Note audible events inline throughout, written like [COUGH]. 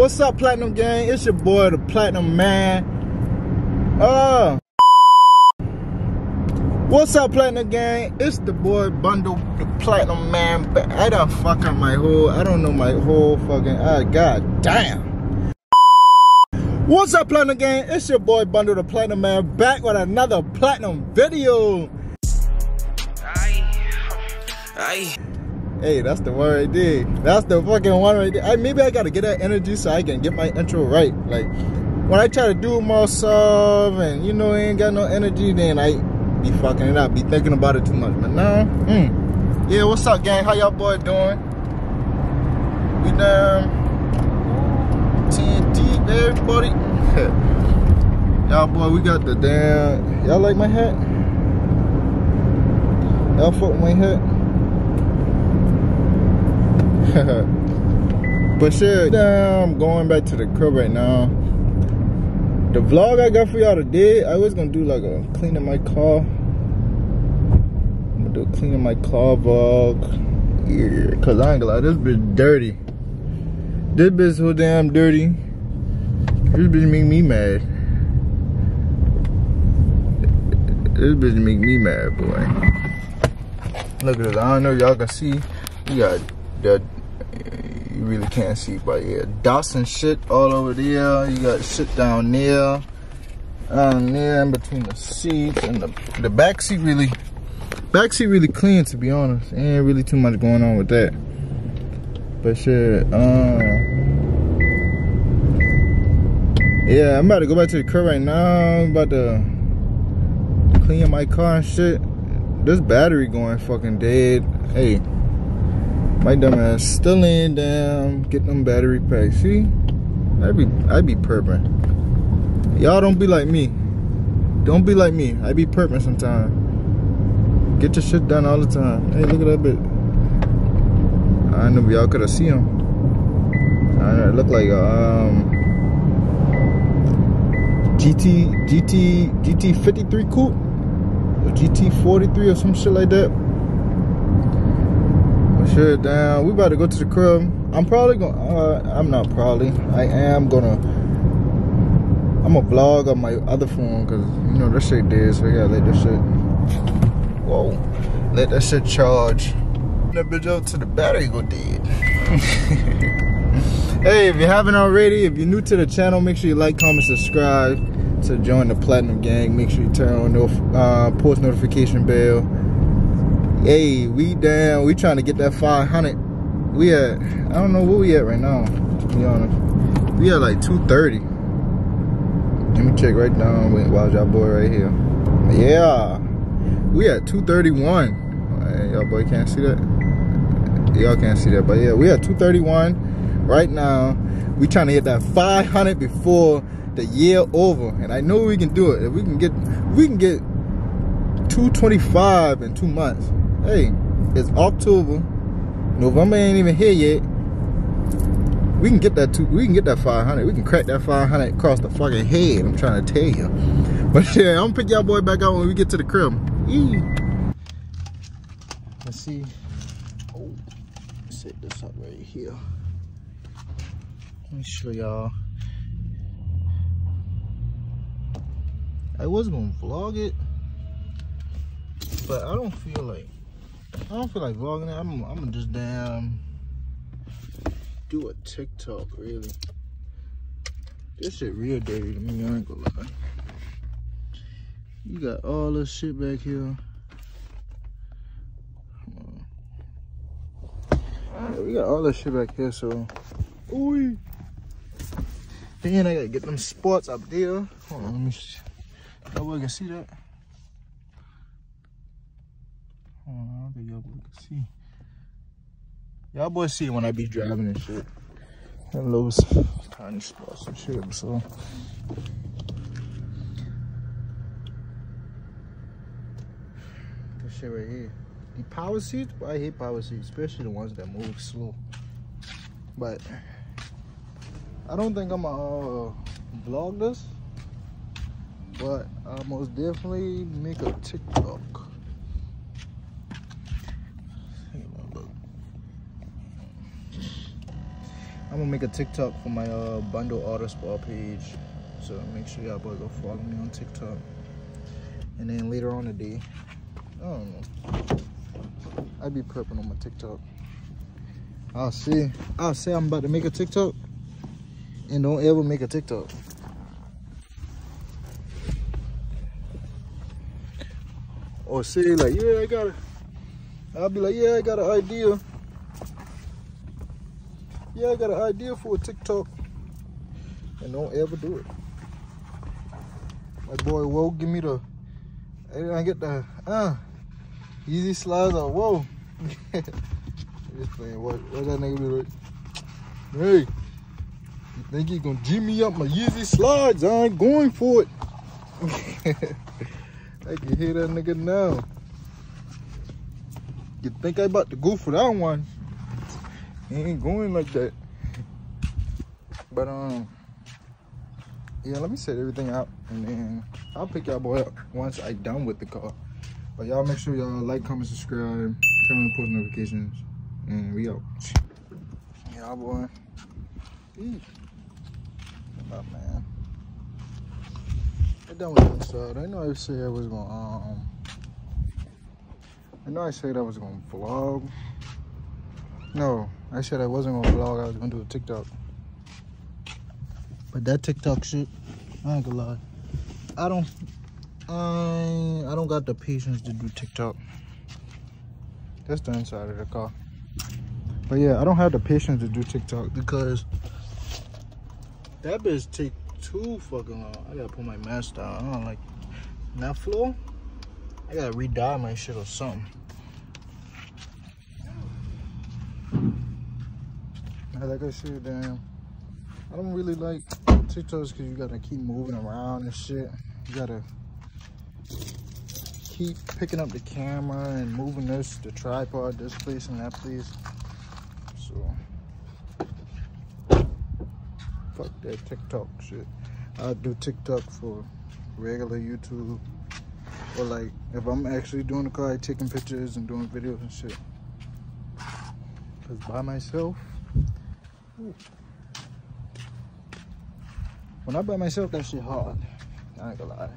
what's up, Platinum Gang? It's your boy, the Platinum Man. Uh, what's up, Platinum Gang? It's the boy Bundo, the Platinum Man. But I don't fuck up my whole, I don't know my whole fucking, ah, god damn. What's up, Platinum Gang? It's your boy Bundo, the Platinum Man, back with another Platinum video. Aye. Aye. Hey, that's the one right there. That's the fucking one right there. I, maybe I gotta get that energy so I can get my intro right. Like, when I try to do soft and, you know, ain't got no energy, then I be fucking it up, be thinking about it too much. But now, mm. yeah, what's up, gang? How y'all boy doing? We done TNT, everybody. [LAUGHS] y'all boy, we got the damn, y'all like my hat? Y'all fuck my hat? [LAUGHS] but shit, I'm going back to the crib right now. The vlog I got for y'all today, I was gonna do like a cleaning my car. I'm gonna do a cleaning my car vlog. Yeah, cause I ain't gonna lie, this bitch dirty. This bitch so damn dirty. This bitch make me mad. This bitch make me mad, boy. Look at this. I don't know y'all can see. You got the you really can't see, but yeah, dots and shit all over there. You got shit down there, down there in between the seats and the the back seat really, back seat really clean to be honest. Ain't really too much going on with that. But shit, uh, yeah, I'm about to go back to the crib right now. I'm about to clean my car and shit. This battery going fucking dead. Hey. My dumb ass still laying down, getting them battery packs. See? I be I be perping. Y'all don't be like me. Don't be like me. I be perping sometimes. Get your shit done all the time. Hey, look at that bit. I know y'all could have seen him. I know it looked like a um, GT GT GT 53 coupe or GT 43 or some shit like that shit down. We about to go to the crib. I'm probably gonna. Uh, I'm not probably. I am gonna. I'm gonna vlog on my other phone because you know that shit dead, so I gotta let that shit. Whoa, let that shit charge. That bitch up to the battery go dead. [LAUGHS] hey, if you haven't already, if you're new to the channel, make sure you like, comment, subscribe to join the Platinum Gang. Make sure you turn on the uh, post notification bell hey we down. We trying to get that 500 we at i don't know where we at right now be honest. We at like 230 let me check right now while y'all boy right here. Yeah. We at 231 y'all boy can't see that? Y'all can't see that but yeah we at 231 right now. We trying to hit that 500 before the year over. And i know we can do it. If we can get we can get 225 in two months hey, it's October. November ain't even here yet. We can get that two, we can get that 500. We can crack that 500 across the fucking head. I'm trying to tell you. [LAUGHS] But yeah, I'm gonna pick y'all boy back out when we get to the crib. Eee. Let's see. Oh, set this up right here. Let me show y'all. I was gonna vlog it, but I don't feel like I don't feel like vlogging it. I'm, I'm gonna just damn do a TikTok, really. This shit real dirty to me, I ain't gonna lie. You got all this shit back here. Yeah, we got all this shit back here, so. Ooh. Then I gotta get them spots up there. Hold on, let me see. Nobody can see that. Hold on, I don't think y'all boys can see. Y'all boys see when I be driving and shit. And those tiny spots and shit, so. This shit right here. The power seats, I hate power seats, especially the ones that move slow. But I don't think I'm gonna uh, vlog this, but I most definitely make a TikTok. I'm gonna make a TikTok for my uh, Bundo auto spa page. So make sure y'all boys go follow me on TikTok. And then later on the day, I don't know. I be prepping on my TikTok. I'll see. I'll say I'm about to make a TikTok. And don't ever make a TikTok. Or say like, yeah, I got it. I'll be like, yeah, I got an idea. Yeah, I got an idea for a TikTok. And don't ever do it. My boy, whoa, give me the, I get the, uh, Yeezy slides or whoa. [LAUGHS] Just playing, what, what that nigga be like? Hey, you think you gonna G me up my Yeezy slides? I ain't going for it. [LAUGHS] I can hear that nigga now. You think I about to go for that one? He ain't going like that. But um, yeah, let me set everything out and then I'll pick y'all boy up once I done with the car. But y'all make sure y'all like, comment, subscribe, turn on post notifications, and we out. Y'all boy. Eesh. Up, man. I done with the inside. I know I said I was gonna um I know I said I was gonna vlog. No, I said I wasn't gonna vlog, I was gonna do a TikTok. But that TikTok shit, I ain't gonna lie. I don't I I don't got the patience to do TikTok. That's the inside of the car. But yeah, I don't have the patience to do TikTok because that bitch take too fucking long. I gotta put my mask down. I don't like that floor. I gotta re-dye my shit or something. Like I said, damn. I don't really like TikToks because you gotta keep moving around and shit. You gotta keep picking up the camera and moving this, the tripod, this place and that place. So, fuck that TikTok shit. I do TikTok for regular YouTube. Or like, if I'm actually doing the car, taking pictures and doing videos and shit. Cause by myself, when I by myself, that shit hard. I ain't gonna lie.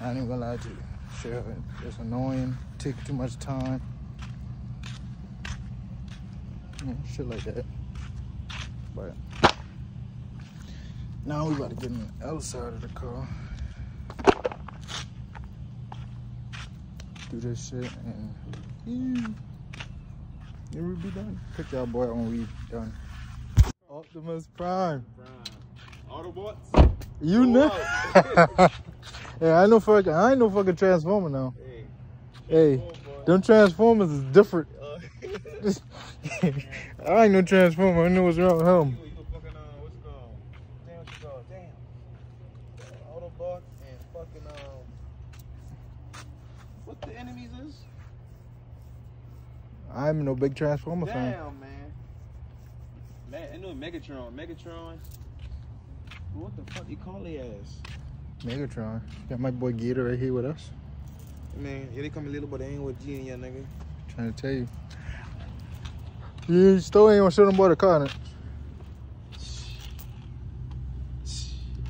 I ain't even gonna lie to you. Shit, it's annoying, take too much time. Yeah, shit like that. But now we about to get on the other side of the car. Do this shit and yeah, yeah we be done. Pick y'all boy when we done. Optimus Prime. Autobots? You know. [LAUGHS] yeah, I know fucking I ain't no fucking transformer now. Hey. Hey, them transformers is different. Uh, [LAUGHS] I ain't no transformer. I know what's wrong with him. you, you a fucking, uh, what's it called? Damn, what's it called? Damn. Uh, Autobots and fucking, um, what the enemies is? I'm no big transformer fan. Damn, man. Man, Megatron. Megatron. What the fuck you call their ass? Megatron. Got my boy Gator right here with us. Man, yeah, they come a little, but they ain't with G and ya, nigga. Trying to tell you. You still ain't gonna show them boy the car.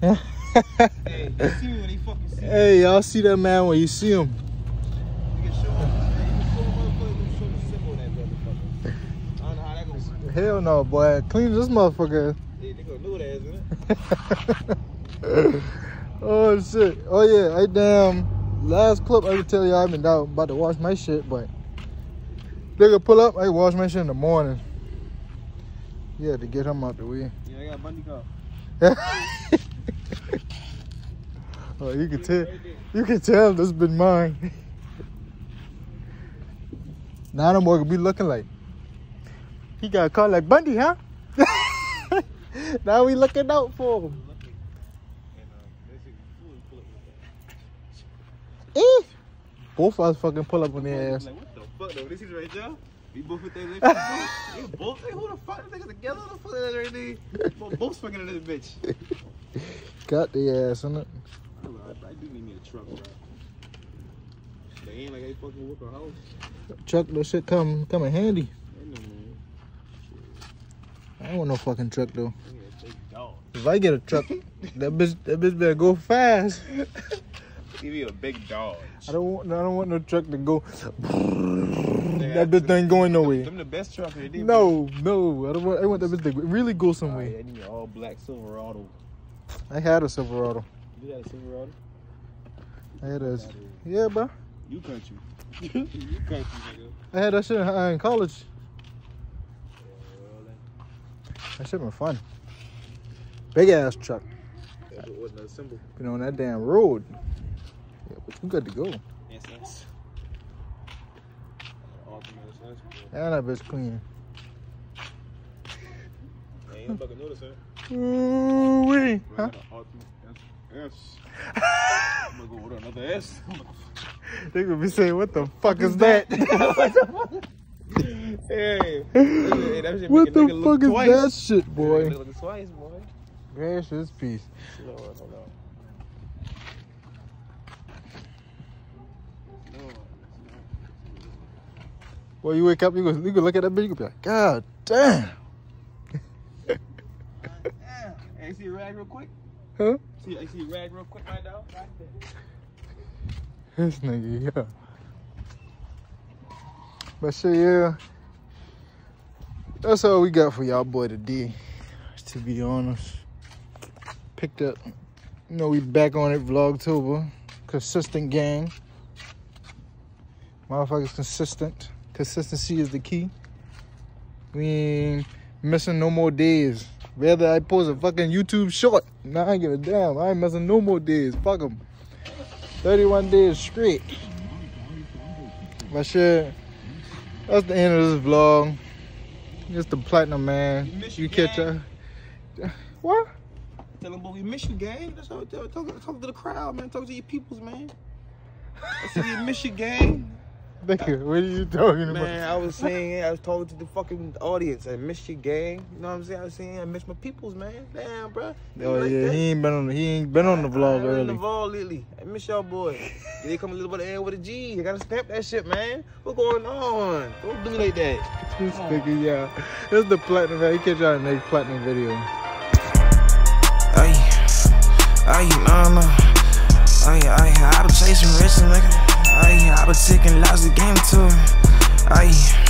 innit? hey, you see me when they fucking [LAUGHS] see hey, y'all see that man when you see him. You can show them, man. You can show them motherfucker, you can show the symbol of that motherfucker. I don't know how that gonna work. Hell no, boy. Clean this motherfucker. Hey, they gonna know that, isn't it? [LAUGHS] oh shit. Oh yeah, I damn last clip I could tell you I've been down about to wash my shit, but could pull up, I wash my shit in the morning. Yeah, to get him out the way. Yeah, I got a bunny car. oh, you can tell you can tell this been mine. [LAUGHS] now them boy could be looking like he got caught like Bundy, huh? [LAUGHS] now we looking out for him. Lucky. And they said, "Fool, pull up with that." Eh. Both of us fucking pull up on their ass. Like, what the fuck though? This is right there. We both with that. Like, they both. Like, who the fuck? Niggas together? Who the fuck is there? Both, both swinging in this bitch. Got the ass on it. I, I, I do need me a truck, bro. They ain't like I fucking work a house. Chuck, that shit come come in handy. I know, man. I I don't want no fucking truck though. You a big dog. If I get a truck, [LAUGHS] that bitch, that bitch better go fast. Give you a big dog. I don't want, I don't want no truck to go. that bitch ain't going nowhere. Them the best truck in the No, no, I don't want. I want that bitch to really go somewhere. yeah, I need an all black Silverado. I had a Silverado. You got a Silverado? I had a, yeah, bro. You country. [LAUGHS] you country, nigga. I had that shit in, uh, in college. That shit been fun. Big ass truck. That's what was another symbol. Been on that damn road. Yeah, but we good to go. Ultimate SS. And that bitch clean. Hey, you fucking notice, huh? Ooh wee. Huh? SS. I'm gonna go another S. They gonna be saying, what the fuck is that? [LAUGHS] hey, [LAUGHS] hey, that shit what the fuck is twice. that shit, boy? Look twice, boy. Gracious. Lord, hold on. Lord, Boy, you wake up, you go, you go look at that bitch, you go be like, God damn. Damn. [LAUGHS] Hey, see a rag real quick? Huh? See, I see a rag real quick right now? Right there. This nigga, yeah. But shit, yeah. That's all we got for y'all boy today. To be honest. Picked up, you know, we back on it, Vlogtober. Consistent gang. Motherfuckers consistent. Consistency is the key. We ain't missing no more days. Rather I post a fucking YouTube short. Nah, I ain't give a damn. I ain't missing no more days. Fuck them. 31 days straight. But shit, that's the end of this vlog. It's the platinum man. You You catch a what? Tell them, boy, we miss you, gang. That's how talk, talk, talk to the crowd, man. Talk to your peoples, man. I said, we miss you, gang. [LAUGHS] Nigga, what are you talking about? Man, I was saying, I was talking to the fucking audience. I miss you, gang. You know what I'm saying? I was saying, I miss my peoples, man. Damn, bro. Oh yeah, he ain't been on. The, he ain't been on the vlog I ain't in the early. vlog lately. I miss y'all, boy. they come a little bit of air with a G. I gotta stamp that shit, man. What's going on? Don't do like that. This nigga, yeah. This is the platinum man. He catch y'all in the next platinum video. Ay, ay, no, no. Ay, ay, I been chasing rich nigga. Ay, I been taking lots of game to it. Ay,